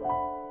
you